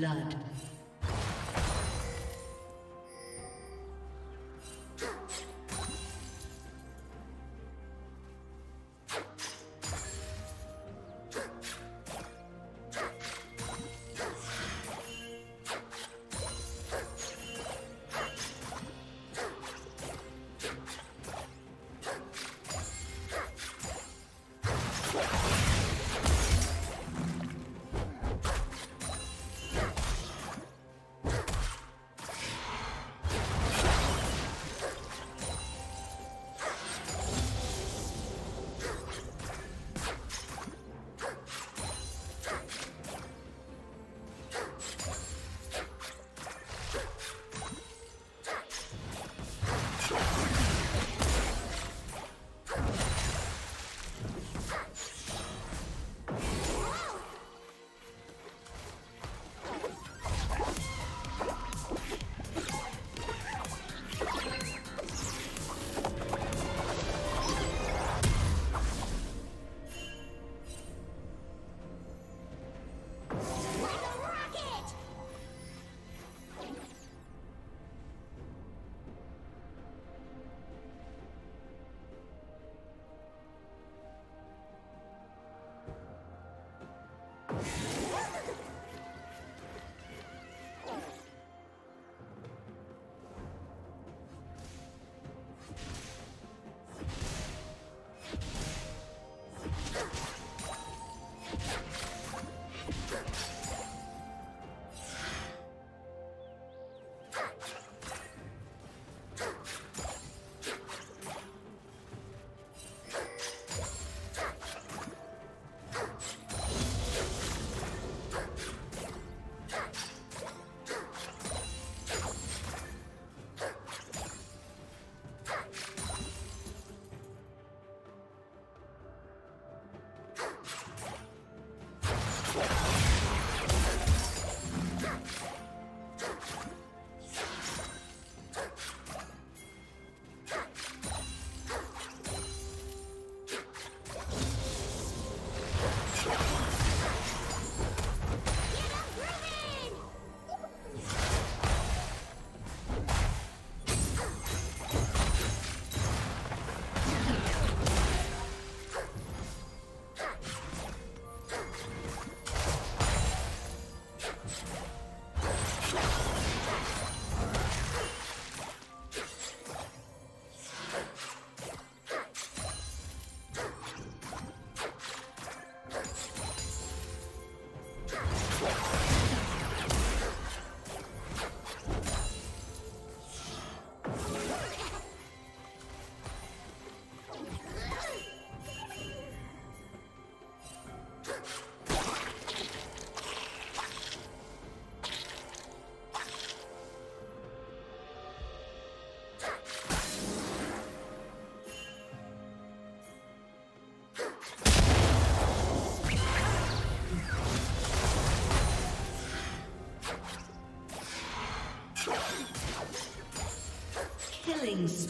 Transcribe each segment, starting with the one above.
Blood.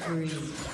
Spree.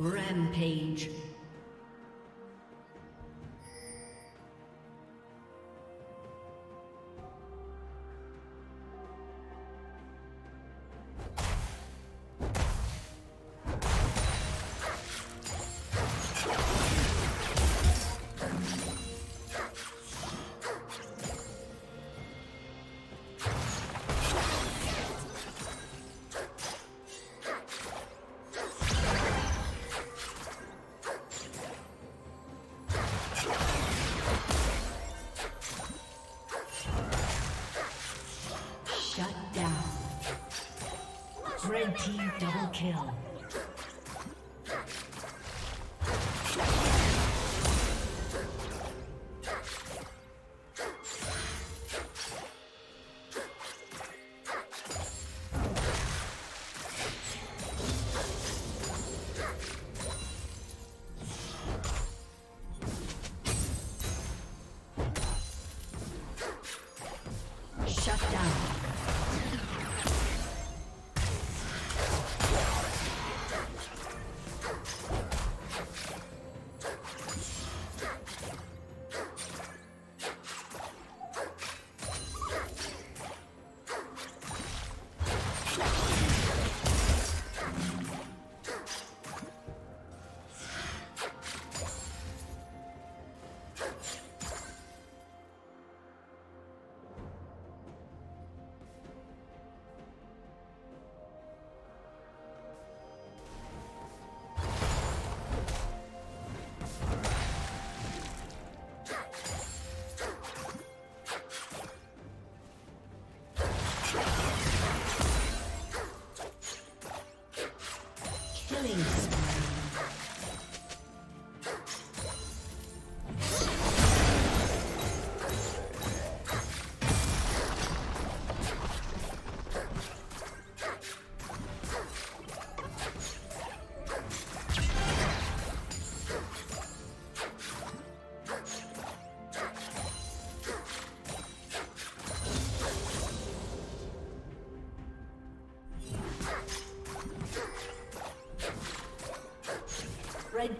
Rampage.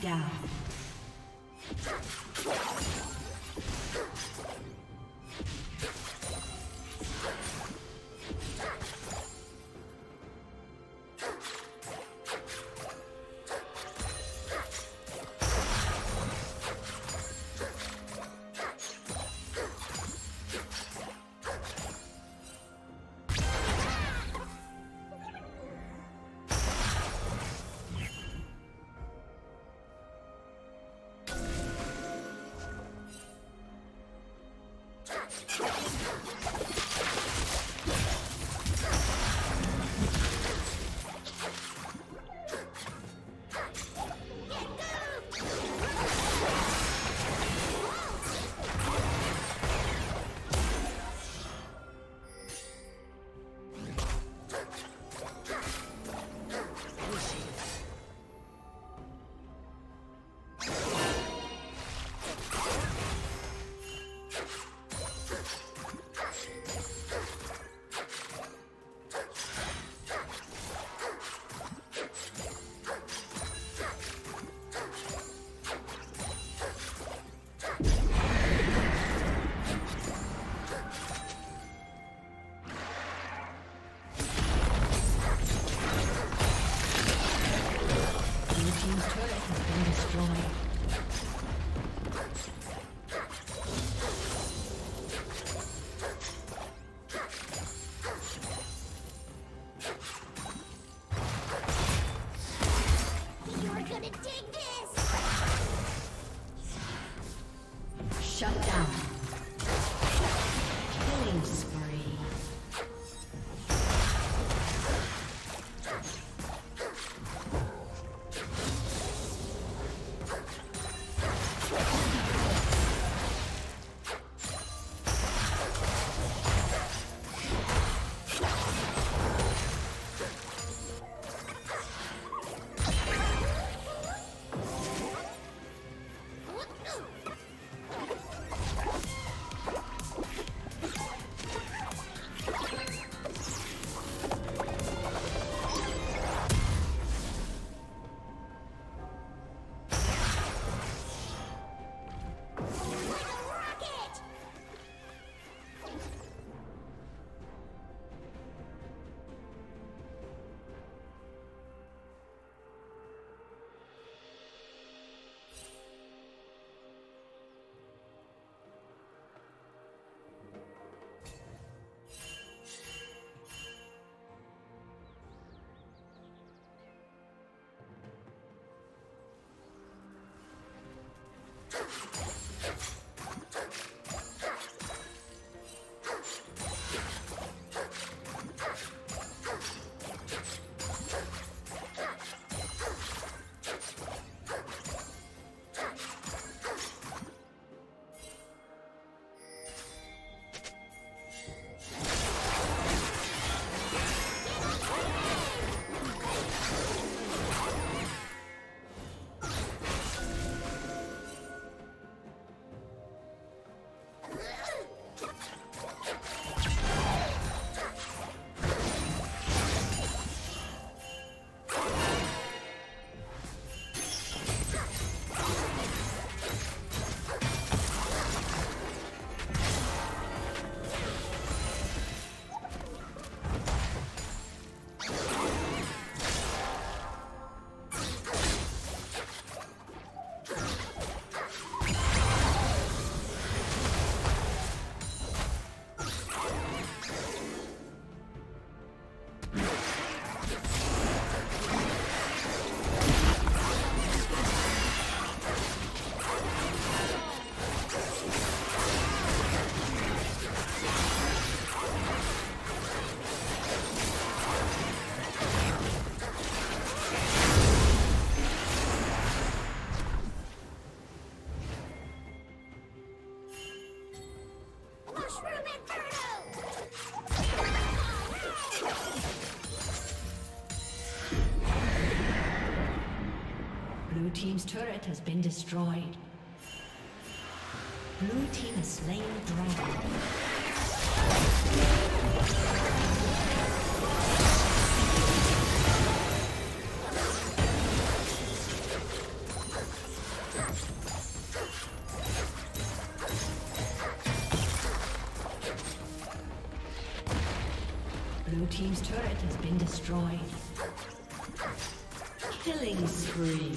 Down. Shut down. Has been destroyed. Blue Team has slain dragon. Blue Team's turret has been destroyed. Killing spree.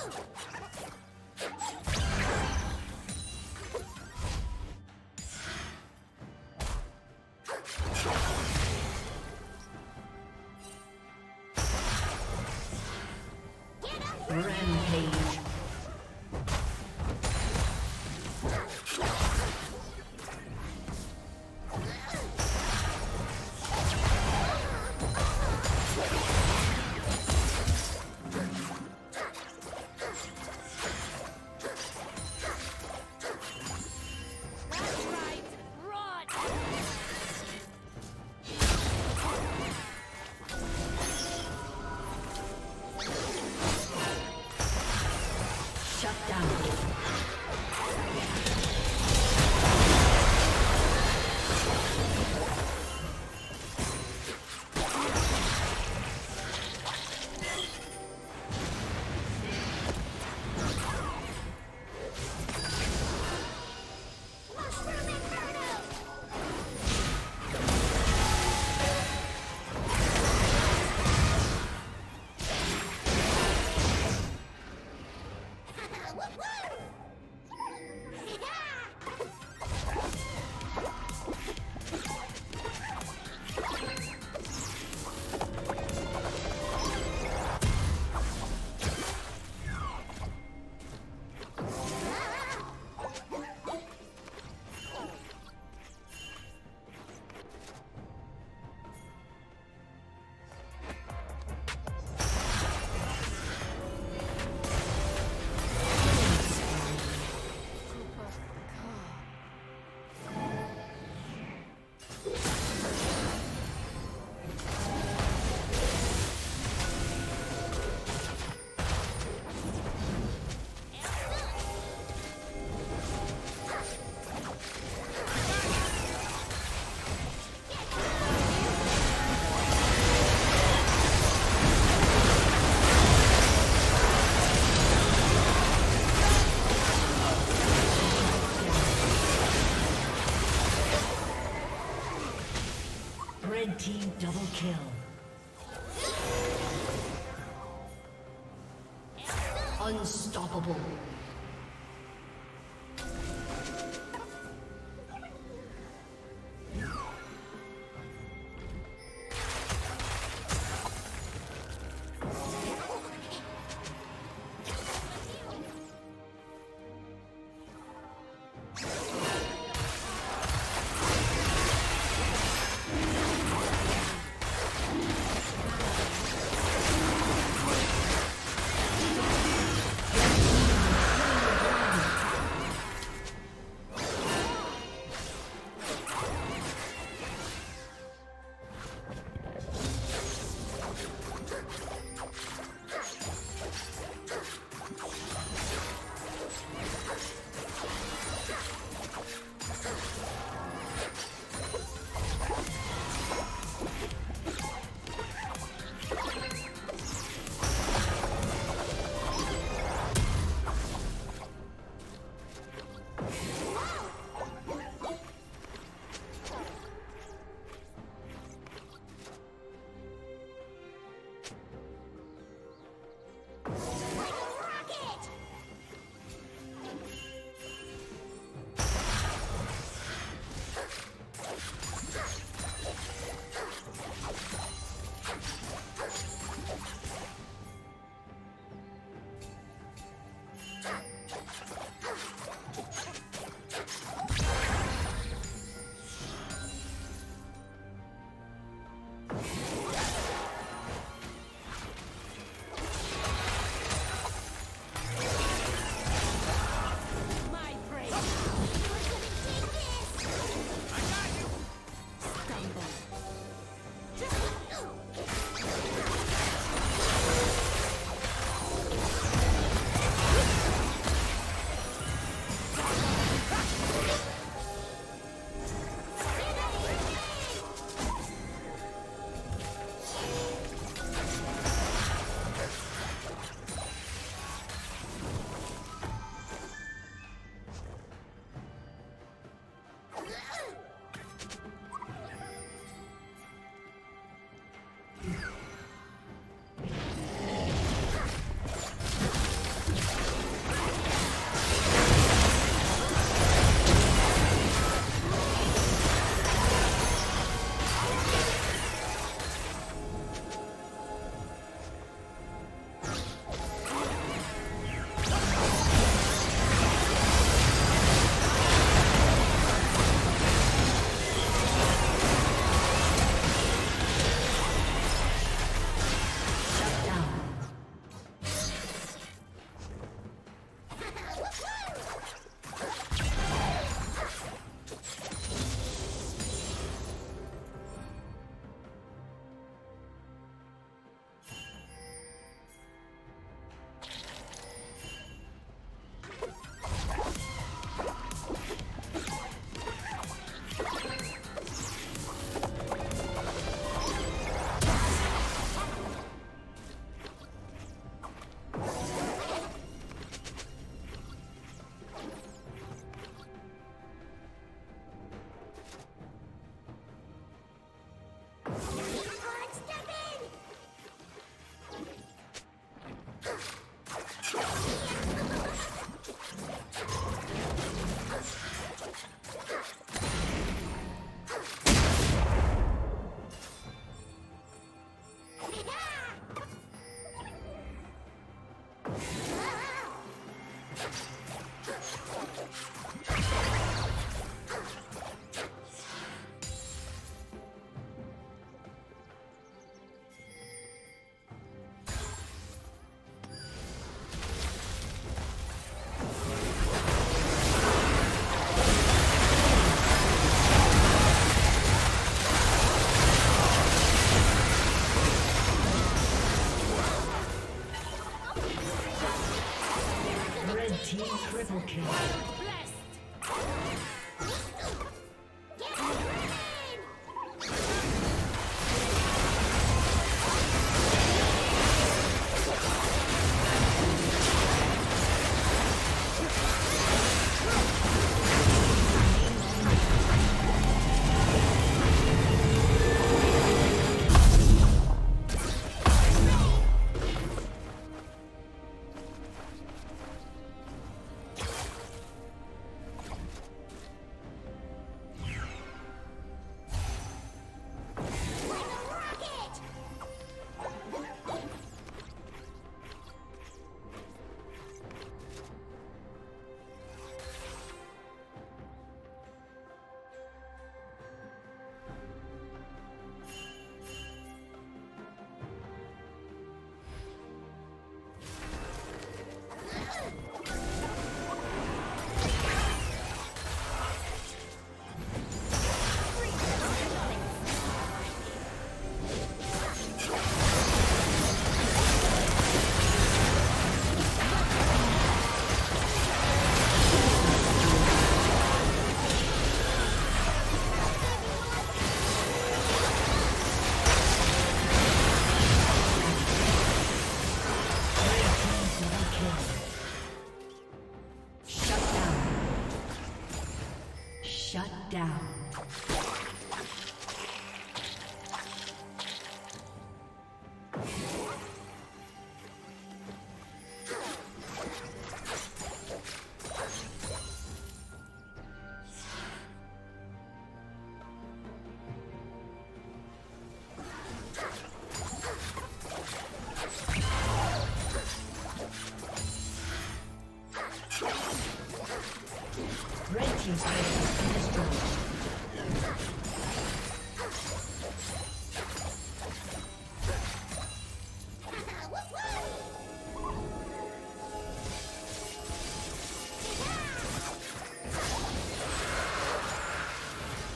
Rampage. Kill.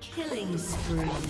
Killing spree.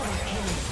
Double kill.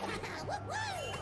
Inferno!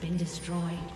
Been destroyed.